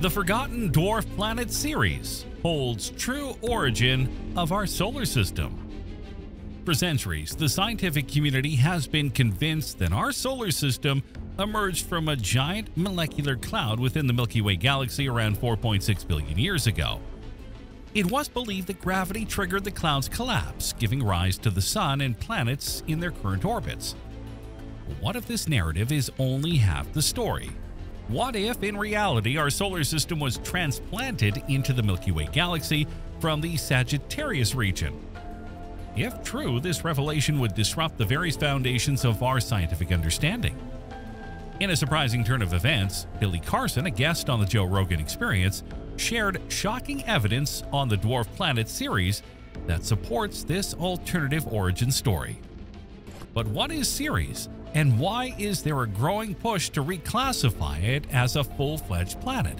The Forgotten Dwarf Planet Ceres holds true origin of our solar system. For centuries, the scientific community has been convinced that our solar system emerged from a giant molecular cloud within the Milky Way galaxy around 4.6 billion years ago. It was believed that gravity triggered the cloud's collapse, giving rise to the Sun and planets in their current orbits. What if this narrative is only half the story? What if, in reality, our solar system was transplanted into the Milky Way galaxy from the Sagittarius region? If true, this revelation would disrupt the very foundations of our scientific understanding. In a surprising turn of events, Billy Carson, a guest on the Joe Rogan Experience, shared shocking evidence on the Dwarf Planet Ceres that supports this alternative origin story. But what is Ceres, and why is there a growing push to reclassify it as a full-fledged planet?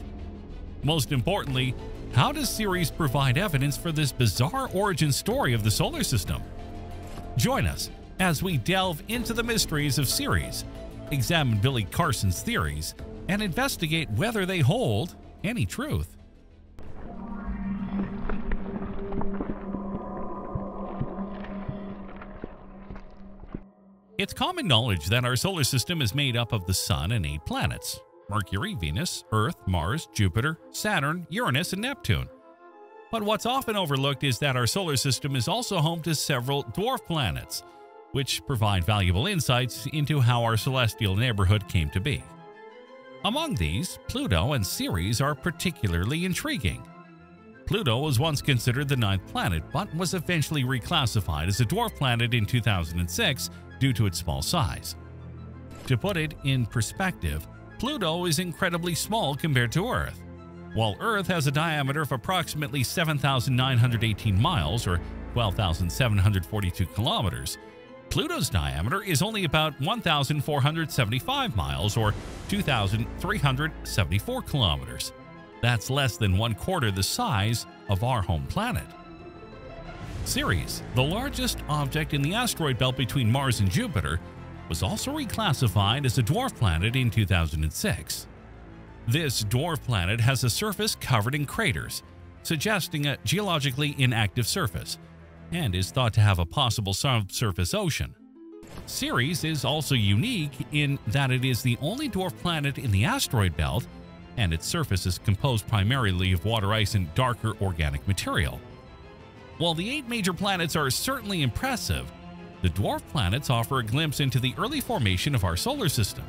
Most importantly, how does Ceres provide evidence for this bizarre origin story of the solar system? Join us as we delve into the mysteries of Ceres, examine Billy Carson's theories, and investigate whether they hold any truth. It's common knowledge that our solar system is made up of the Sun and eight planets Mercury, Venus, Earth, Mars, Jupiter, Saturn, Uranus, and Neptune. But what's often overlooked is that our solar system is also home to several dwarf planets, which provide valuable insights into how our celestial neighborhood came to be. Among these, Pluto and Ceres are particularly intriguing. Pluto was once considered the ninth planet, but was eventually reclassified as a dwarf planet in 2006 due to its small size. To put it in perspective, Pluto is incredibly small compared to Earth. While Earth has a diameter of approximately 7,918 miles or 12,742 kilometers, Pluto's diameter is only about 1,475 miles or 2,374 kilometers. That's less than one quarter the size of our home planet. Ceres, the largest object in the asteroid belt between Mars and Jupiter, was also reclassified as a dwarf planet in 2006. This dwarf planet has a surface covered in craters, suggesting a geologically inactive surface, and is thought to have a possible subsurface ocean. Ceres is also unique in that it is the only dwarf planet in the asteroid belt, and its surface is composed primarily of water ice and darker organic material. While the eight major planets are certainly impressive, the dwarf planets offer a glimpse into the early formation of our solar system.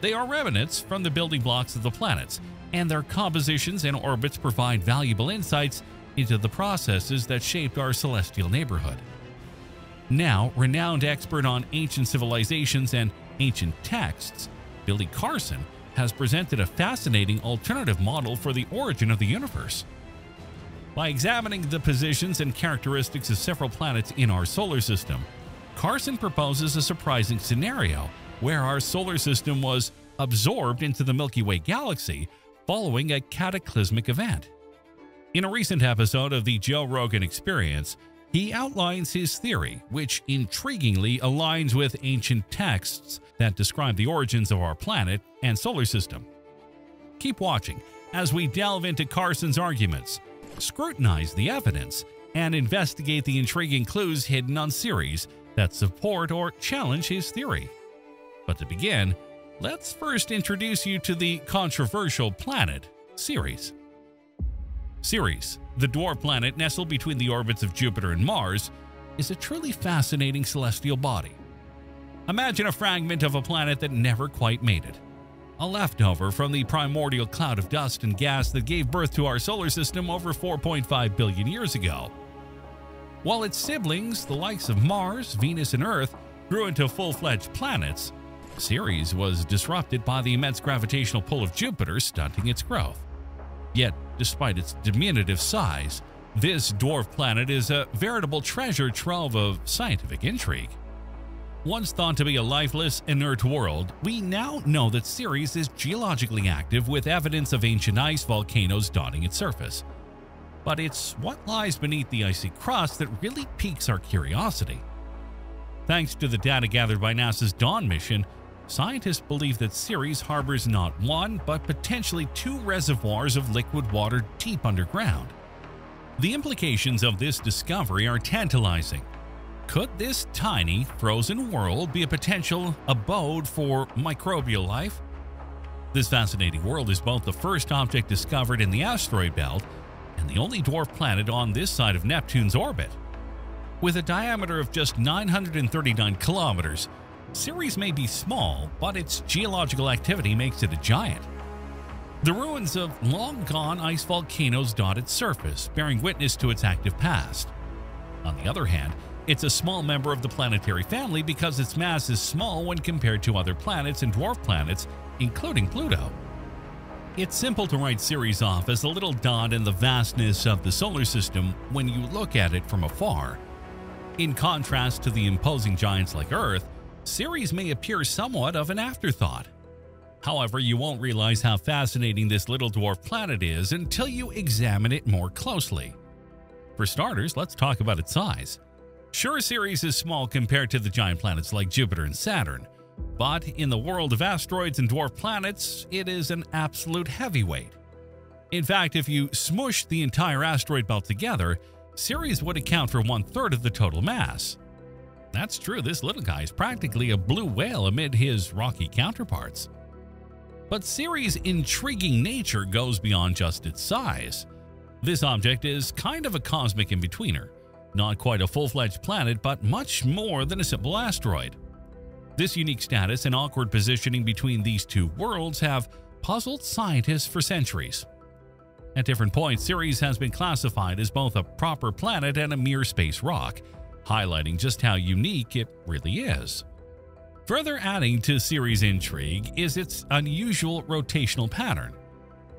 They are remnants from the building blocks of the planets, and their compositions and orbits provide valuable insights into the processes that shaped our celestial neighborhood. Now, renowned expert on ancient civilizations and ancient texts, Billy Carson has presented a fascinating alternative model for the origin of the universe. By examining the positions and characteristics of several planets in our solar system, Carson proposes a surprising scenario where our solar system was absorbed into the Milky Way galaxy following a cataclysmic event. In a recent episode of the Joe Rogan Experience, he outlines his theory, which intriguingly aligns with ancient texts that describe the origins of our planet and solar system. Keep watching as we delve into Carson's arguments, scrutinize the evidence, and investigate the intriguing clues hidden on Ceres that support or challenge his theory. But to begin, let's first introduce you to the controversial planet, Ceres. Ceres, the dwarf planet nestled between the orbits of Jupiter and Mars, is a truly fascinating celestial body. Imagine a fragment of a planet that never quite made it a leftover from the primordial cloud of dust and gas that gave birth to our solar system over 4.5 billion years ago. While its siblings, the likes of Mars, Venus, and Earth, grew into full-fledged planets, Ceres was disrupted by the immense gravitational pull of Jupiter stunting its growth. Yet, despite its diminutive size, this dwarf planet is a veritable treasure trove of scientific intrigue. Once thought to be a lifeless, inert world, we now know that Ceres is geologically active with evidence of ancient ice volcanoes dotting its surface. But it's what lies beneath the icy crust that really piques our curiosity. Thanks to the data gathered by NASA's Dawn mission, scientists believe that Ceres harbors not one, but potentially two reservoirs of liquid water deep underground. The implications of this discovery are tantalizing. Could this tiny, frozen world be a potential abode for microbial life? This fascinating world is both the first object discovered in the asteroid belt and the only dwarf planet on this side of Neptune's orbit. With a diameter of just 939 kilometers, Ceres may be small, but its geological activity makes it a giant. The ruins of long-gone ice volcanoes dot its surface, bearing witness to its active past. On the other hand, it's a small member of the planetary family because its mass is small when compared to other planets and dwarf planets, including Pluto. It's simple to write Ceres off as a little dot in the vastness of the solar system when you look at it from afar. In contrast to the imposing giants like Earth, Ceres may appear somewhat of an afterthought. However, you won't realize how fascinating this little dwarf planet is until you examine it more closely. For starters, let's talk about its size. Sure, Ceres is small compared to the giant planets like Jupiter and Saturn, but in the world of asteroids and dwarf planets, it is an absolute heavyweight. In fact, if you smush the entire asteroid belt together, Ceres would account for one third of the total mass. That's true, this little guy is practically a blue whale amid his rocky counterparts. But Ceres' intriguing nature goes beyond just its size. This object is kind of a cosmic in-betweener, not quite a full-fledged planet, but much more than a simple asteroid. This unique status and awkward positioning between these two worlds have puzzled scientists for centuries. At different points, Ceres has been classified as both a proper planet and a mere space rock, highlighting just how unique it really is. Further adding to Ceres' intrigue is its unusual rotational pattern.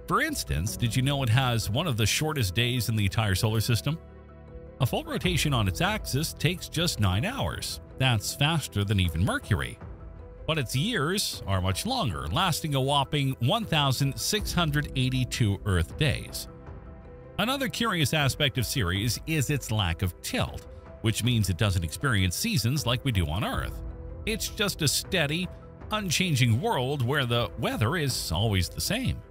For instance, did you know it has one of the shortest days in the entire solar system? A full rotation on its axis takes just 9 hours. That's faster than even Mercury. But its years are much longer, lasting a whopping 1,682 Earth days. Another curious aspect of Ceres is its lack of tilt which means it doesn't experience seasons like we do on Earth. It's just a steady, unchanging world where the weather is always the same.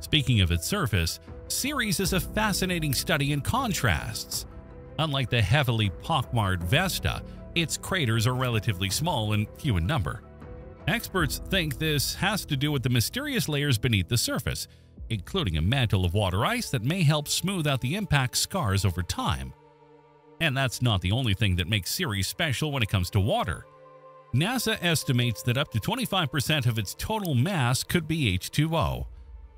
Speaking of its surface, Ceres is a fascinating study in contrasts. Unlike the heavily pockmarked Vesta, its craters are relatively small and few in number. Experts think this has to do with the mysterious layers beneath the surface, including a mantle of water ice that may help smooth out the impact scars over time. And that's not the only thing that makes Ceres special when it comes to water. NASA estimates that up to 25% of its total mass could be H2O.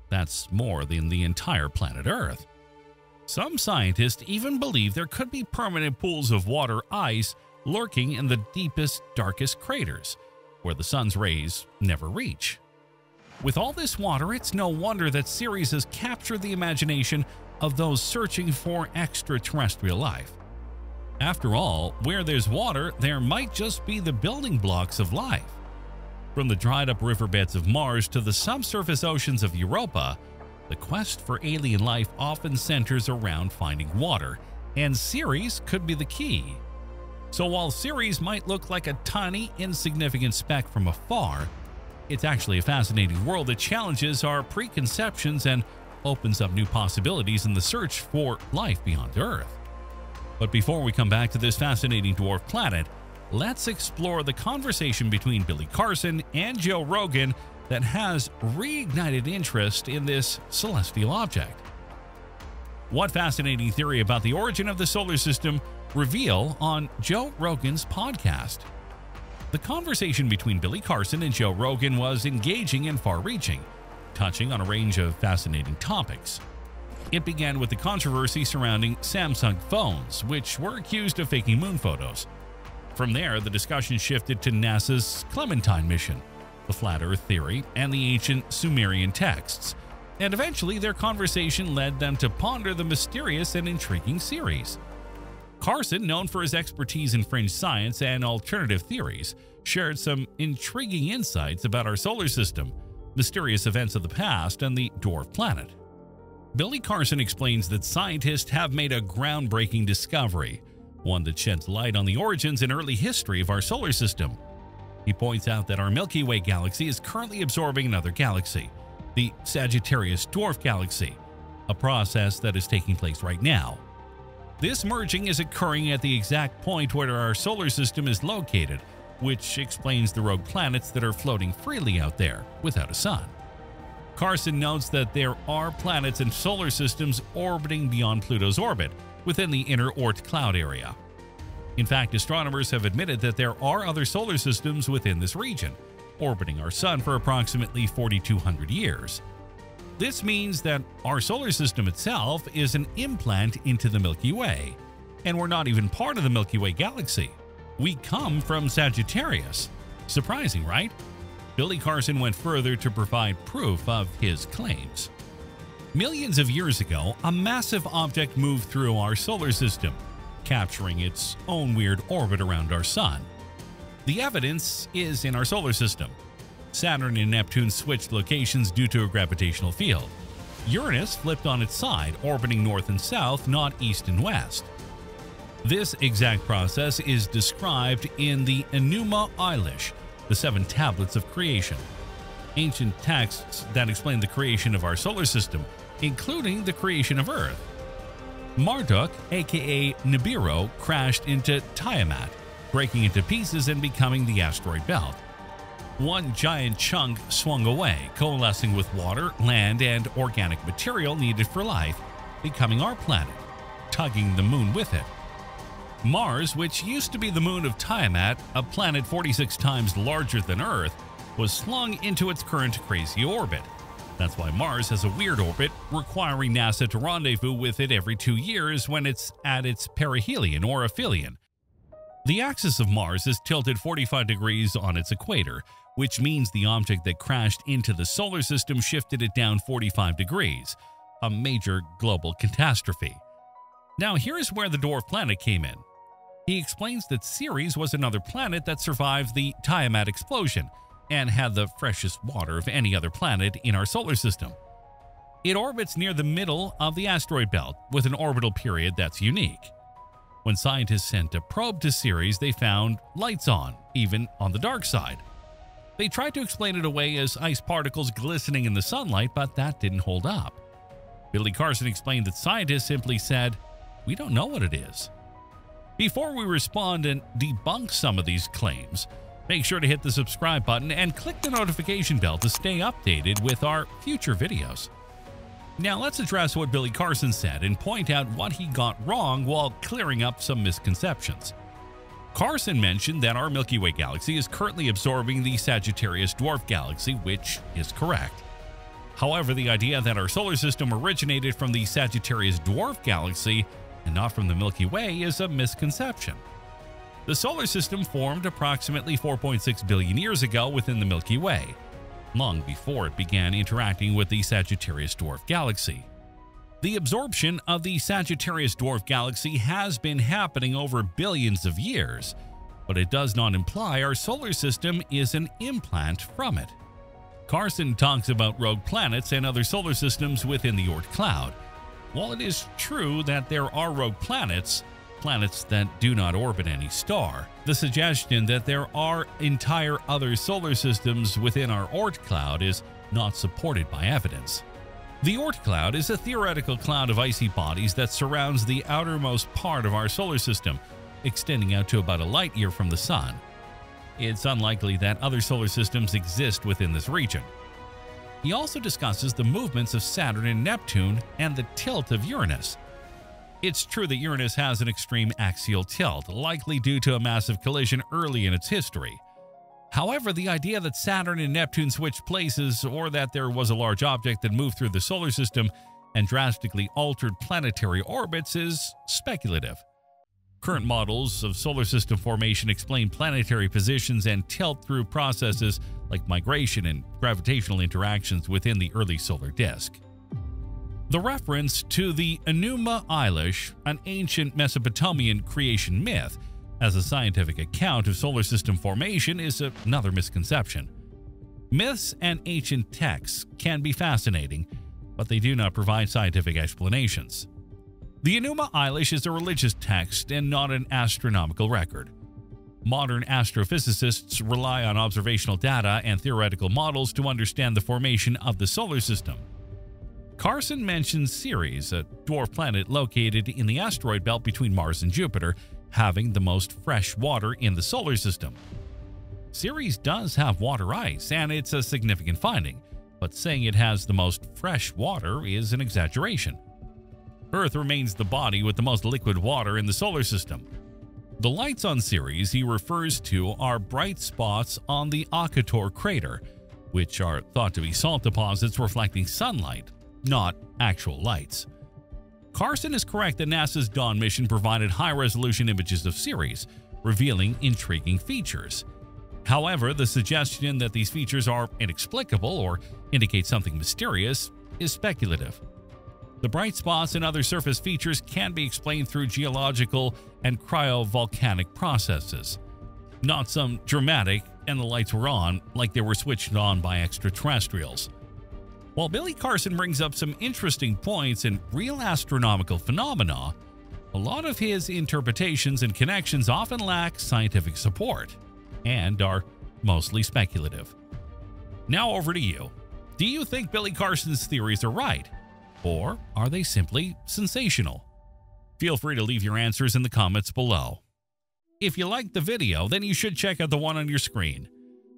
That's more than the entire planet Earth. Some scientists even believe there could be permanent pools of water ice lurking in the deepest, darkest craters, where the sun's rays never reach. With all this water, it's no wonder that Ceres has captured the imagination of those searching for extraterrestrial life. After all, where there's water, there might just be the building blocks of life. From the dried up riverbeds of Mars to the subsurface oceans of Europa, the quest for alien life often centers around finding water, and Ceres could be the key. So while Ceres might look like a tiny, insignificant speck from afar, it's actually a fascinating world that challenges our preconceptions and opens up new possibilities in the search for life beyond Earth. But before we come back to this fascinating dwarf planet, let's explore the conversation between Billy Carson and Joe Rogan that has reignited interest in this celestial object. What fascinating theory about the origin of the solar system reveal on Joe Rogan's podcast? The conversation between Billy Carson and Joe Rogan was engaging and far reaching, touching on a range of fascinating topics. It began with the controversy surrounding Samsung phones, which were accused of faking moon photos. From there, the discussion shifted to NASA's Clementine mission, the flat Earth theory, and the ancient Sumerian texts. And eventually, their conversation led them to ponder the mysterious and intriguing Ceres. Carson, known for his expertise in fringe science and alternative theories, shared some intriguing insights about our solar system, mysterious events of the past, and the dwarf planet. Billy Carson explains that scientists have made a groundbreaking discovery, one that sheds light on the origins and early history of our solar system. He points out that our Milky Way galaxy is currently absorbing another galaxy, the Sagittarius Dwarf Galaxy, a process that is taking place right now. This merging is occurring at the exact point where our solar system is located, which explains the rogue planets that are floating freely out there without a sun. Carson notes that there are planets and solar systems orbiting beyond Pluto's orbit within the inner Oort cloud area. In fact, astronomers have admitted that there are other solar systems within this region, orbiting our Sun for approximately 4,200 years. This means that our solar system itself is an implant into the Milky Way, and we're not even part of the Milky Way galaxy. We come from Sagittarius. Surprising, right? Billy Carson went further to provide proof of his claims. Millions of years ago, a massive object moved through our solar system, capturing its own weird orbit around our Sun. The evidence is in our solar system. Saturn and Neptune switched locations due to a gravitational field. Uranus flipped on its side, orbiting north and south, not east and west. This exact process is described in the Enuma Elish, the Seven Tablets of Creation, ancient texts that explain the creation of our solar system, including the creation of Earth. Marduk, aka Nibiru, crashed into Tiamat, breaking into pieces and becoming the asteroid belt. One giant chunk swung away, coalescing with water, land, and organic material needed for life, becoming our planet, tugging the moon with it. Mars, which used to be the moon of Tiamat, a planet 46 times larger than Earth, was slung into its current crazy orbit. That's why Mars has a weird orbit, requiring NASA to rendezvous with it every two years when it's at its perihelion or aphelion. The axis of Mars is tilted 45 degrees on its equator, which means the object that crashed into the solar system shifted it down 45 degrees, a major global catastrophe. Now here's where the dwarf planet came in. He explains that Ceres was another planet that survived the Tiamat explosion and had the freshest water of any other planet in our solar system. It orbits near the middle of the asteroid belt with an orbital period that's unique. When scientists sent a probe to Ceres, they found lights on, even on the dark side. They tried to explain it away as ice particles glistening in the sunlight, but that didn't hold up. Billy Carson explained that scientists simply said, We don't know what it is. Before we respond and debunk some of these claims, make sure to hit the subscribe button and click the notification bell to stay updated with our future videos. Now let's address what Billy Carson said and point out what he got wrong while clearing up some misconceptions. Carson mentioned that our Milky Way galaxy is currently absorbing the Sagittarius Dwarf Galaxy, which is correct. However, the idea that our solar system originated from the Sagittarius Dwarf Galaxy and not from the Milky Way is a misconception. The solar system formed approximately 4.6 billion years ago within the Milky Way, long before it began interacting with the Sagittarius Dwarf Galaxy. The absorption of the Sagittarius Dwarf Galaxy has been happening over billions of years, but it does not imply our solar system is an implant from it. Carson talks about rogue planets and other solar systems within the Oort cloud, while it is true that there are rogue planets, planets that do not orbit any star, the suggestion that there are entire other solar systems within our Oort cloud is not supported by evidence. The Oort cloud is a theoretical cloud of icy bodies that surrounds the outermost part of our solar system, extending out to about a light year from the Sun. It's unlikely that other solar systems exist within this region. He also discusses the movements of Saturn and Neptune and the tilt of Uranus. It's true that Uranus has an extreme axial tilt, likely due to a massive collision early in its history. However, the idea that Saturn and Neptune switched places or that there was a large object that moved through the solar system and drastically altered planetary orbits is speculative. Current models of solar system formation explain planetary positions and tilt through processes like migration and gravitational interactions within the early solar disk. The reference to the Enuma Elish, an ancient Mesopotamian creation myth, as a scientific account of solar system formation is another misconception. Myths and ancient texts can be fascinating, but they do not provide scientific explanations. The Enuma Elish is a religious text and not an astronomical record. Modern astrophysicists rely on observational data and theoretical models to understand the formation of the solar system. Carson mentions Ceres, a dwarf planet located in the asteroid belt between Mars and Jupiter, having the most fresh water in the solar system. Ceres does have water ice, and it's a significant finding, but saying it has the most fresh water is an exaggeration. Earth remains the body with the most liquid water in the solar system. The lights on Ceres he refers to are bright spots on the Occator crater, which are thought to be salt deposits reflecting sunlight, not actual lights. Carson is correct that NASA's Dawn mission provided high-resolution images of Ceres, revealing intriguing features. However, the suggestion that these features are inexplicable or indicate something mysterious is speculative. The bright spots and other surface features can be explained through geological and cryovolcanic processes. Not some dramatic and the lights were on like they were switched on by extraterrestrials. While Billy Carson brings up some interesting points and real astronomical phenomena, a lot of his interpretations and connections often lack scientific support and are mostly speculative. Now over to you. Do you think Billy Carson's theories are right? Or are they simply sensational? Feel free to leave your answers in the comments below. If you liked the video, then you should check out the one on your screen.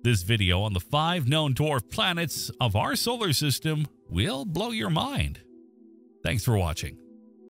This video on the five known dwarf planets of our solar system will blow your mind. Thanks for watching.